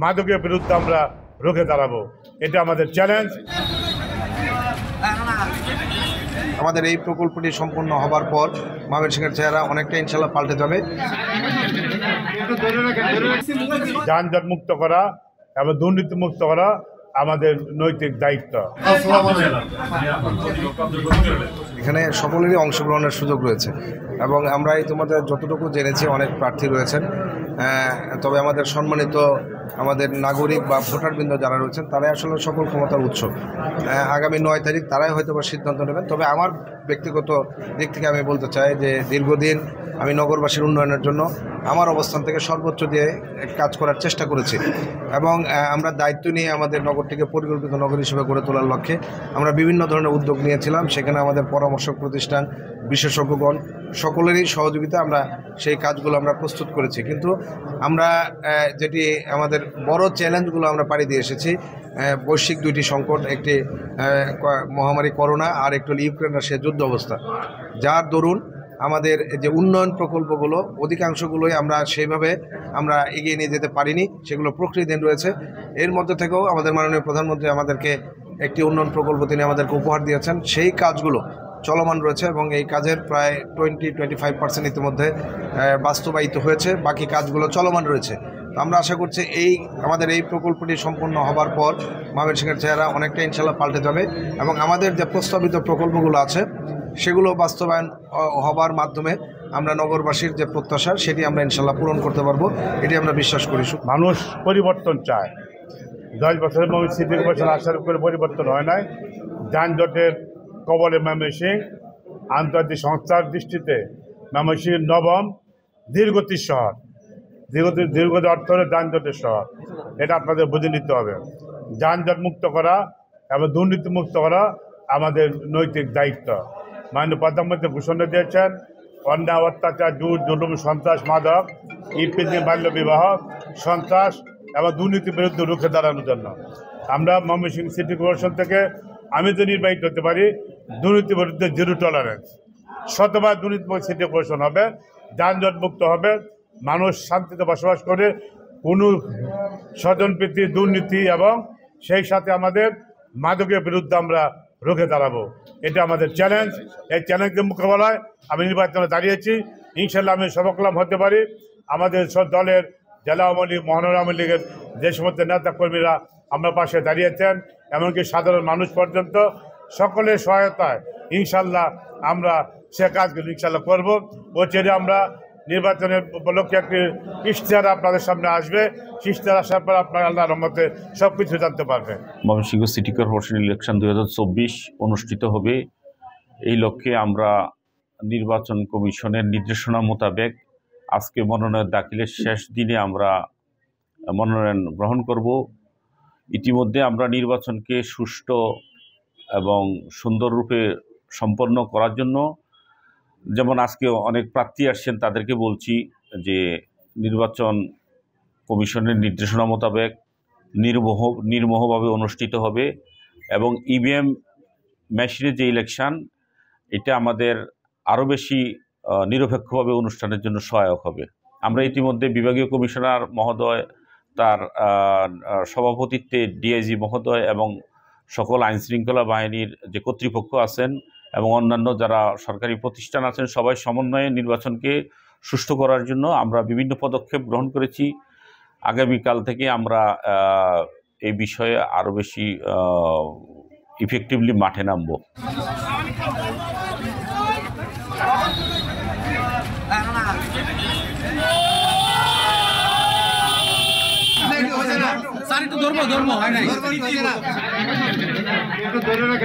মাদকের বিরুদ্ধে আমরা রুখে দাঁড়াবো। এটা আমাদের চ্যালেঞ্জ আমাদের এই প্রকল্পটি সম্পূর্ণ হবার পর ময়মনসিংহের চেহারা অনেকটা ইনশাল্লাহ পাল্টে যাবে। যানজট মুক্ত করা এবং দুর্নীতি মুক্ত করা আমাদের নৈতিক দায়িত্ব। এখানে সকলেরই অংশগ্রহণের সুযোগ রয়েছে। এবং আমরা ইতিমধ্যে যতটুকু জেনেছি, অনেক প্রার্থী রয়েছেন। তবে আমাদের সম্মানিত আমাদের নাগরিক বা ভোটারবৃন্দ যারা রয়েছেন, তারাই আসলে সকল ক্ষমতার উৎস। আগামী নয় তারিখ তারাই হয়তো বা সিদ্ধান্ত নেবেন। তবে আমার ব্যক্তিগত দিক থেকে আমি বলতে চাই যে, দীর্ঘদিন আমি নগরবাসীর উন্নয়নের জন্য আমার অবস্থান থেকে সর্বোচ্চ দিয়ে কাজ করার চেষ্টা করেছি। এবং আমরা দায়িত্ব নিয়ে আমাদের নগরটিকে পরিকল্পিত নগর হিসেবে গড়ে তোলার লক্ষ্যে আমরা বিভিন্ন ধরনের উদ্যোগ নিয়েছিলাম। সেখানে আমাদের পরামর্শক প্রতিষ্ঠান, বিশেষজ্ঞগণ সকলেরই সহযোগিতা আমরা সেই কাজগুলো আমরা প্রস্তুত করেছি। কিন্তু আমরা যেটি আমাদের বড় চ্যালেঞ্জগুলো আমরা পাড়ি দিয়ে এসেছি বৈশ্বিক দুইটি সংকট, একটি মহামারী করোনা আর একটি হলো ইউক্রেন যুদ্ধ অবস্থা। যার দরুন আমাদের যে উন্নয়ন প্রকল্পগুলো, অধিকাংশগুলোই আমরা সেইভাবে আমরা এগিয়ে নিয়ে যেতে পারিনি, সেগুলো প্রকৃতিন রয়েছে। এর মধ্যে থেকেও আমাদের মাননীয় প্রধানমন্ত্রী আমাদেরকে একটি উন্নয়ন প্রকল্প তিনি আমাদেরকে উপহার দিয়েছেন। সেই কাজগুলো চলমান রয়েছে এবং এই কাজের প্রায় টোয়েন্টি টোয়েন্টি ফাইভ পার্সেন্ট ইতিমধ্যে বাস্তবায়িত হয়েছে। বাকি কাজগুলো চলমান রয়েছে। আমরা আশা করছি এই, আমাদের এই প্রকল্পটি সম্পূর্ণ হবার পর ময়মনসিংহের চেহারা অনেকটা ইনশাল্লাহ পাল্টে যাবে এবং আমাদের যে প্রস্তাবিত প্রকল্পগুলো আছে, সেগুলো বাস্তবায়ন হবার মাধ্যমে আমরা নগরবাসীর যে প্রত্যাশা, সেটি আমরা ইনশাল্লাহ পূরণ করতে পারব। এটি আমরা বিশ্বাস করি। মানুষ পরিবর্তন চায়। দশ বছরের মধ্যে সিটি কর্পোরেশন আসার করে পরিবর্তন হয় নাই। যানজটের কবলে ময়মনসিং আন্তর্জাতিক সংস্থার দৃষ্টিতে ময়মনসিংহ নবম ধীরগতির শহর। দীর্ঘতি দীর্ঘতি অর্থ হলে যানজটের শহর। এটা আপনাদের বুঝে নিতে হবে। যানজট মুক্ত করা এবং দুর্নীতি মুক্ত করা আমাদের নৈতিক দায়িত্ব। মাননীয় প্রধানমন্ত্রী ঘোষণা দিয়েছেন, অন্যায়, অত্যাচার জুট জুলুম, সন্ত্রাস, মাদক, ইপিজি, বাল্য বিবাহ, সন্ত্রাস এবং দুর্নীতির বিরুদ্ধে রুখে দাঁড়ানোর জন্য। আমরা ময়মনসিংহ সিটি কর্পোরেশন থেকে আমি তো নির্বাহিত হতে পারি দুর্নীতির বিরুদ্ধে জিরো টলারেন্স শতবার দুর্নীতি সিটি কর্পোরেশন হবে, যানজট মুক্ত হবে, মানুষ শান্তিতে বসবাস করে, কোনো স্বজনপ্রীতি দুর্নীতি এবং সেই সাথে আমাদের মাদকের বিরুদ্ধে আমরা রুখে দাঁড়াবো। এটা আমাদের চ্যালেঞ্জ এই চ্যালেঞ্জের মোকাবেলায় আমি নির্বাচনে দাঁড়িয়েছি। ইনশাল্লাহ আমি সবকলাম হতে পারি। আমাদের সব দলের জেলা আওয়ামী লীগ, মহানগর আওয়ামী লীগের যে সমস্ত নেতা কর্মীরা আমরা পাশে দাঁড়িয়েছেন, এমনকি সাধারণ মানুষ পর্যন্ত সকলের সহায়তায় ইনশাল্লাহ আমরা সে কাজগুলো ইনশাল্লাহ করব। ও ছেড়ে আমরা নির্বাচনের উপলক্ষে একটি ইশতেহার আপনাদের সামনে আসবে। ইশতেহার আসার পর আপনার আল্লাহ রহমতে সব কিছু জানতে পারবেন। ময়মনসিংহ সিটি কর্পোরেশন ইলেকশন দুই হাজার চব্বিশ অনুষ্ঠিত হবে। এই লক্ষ্যে আমরা নির্বাচন কমিশনের নির্দেশনা মোতাবেক আজকে মনোনয়ন দাখিলের শেষ দিনে আমরা মনোনয়ন গ্রহণ করব। ইতিমধ্যে আমরা নির্বাচনকে সুষ্ঠু এবং সুন্দররূপে সম্পন্ন করার জন্য যেমন আজকে অনেক প্রার্থী আসছেন তাদেরকে বলছি যে নির্বাচন কমিশনের নির্দেশনা মোতাবেক নির্মোহ, নির্মোহভাবে অনুষ্ঠিত হবে এবং ইভিএম মেশিনের যে ইলেকশন, এটা আমাদের আরও বেশি নিরপেক্ষভাবে অনুষ্ঠানের জন্য সহায়ক হবে। আমরা ইতিমধ্যে বিভাগীয় কমিশনার মহোদয়, তার সভাপতিত্বে ডিআইজি মহোদয় এবং সকল আইনশৃঙ্খলা বাহিনীর যে কর্তৃপক্ষ আছেন এবং অন্যান্য যারা সরকারি প্রতিষ্ঠান আছেন, সবাই সমন্বয়ে নির্বাচনকে সুষ্ঠু করার জন্য আমরা বিভিন্ন পদক্ষেপ গ্রহণ করেছি। আগামীকাল থেকে আমরা এই বিষয়ে আরও বেশি ইফেক্টিভলি মাঠে নামবো। ধরবো ধরবো, হয় নাই। दोनों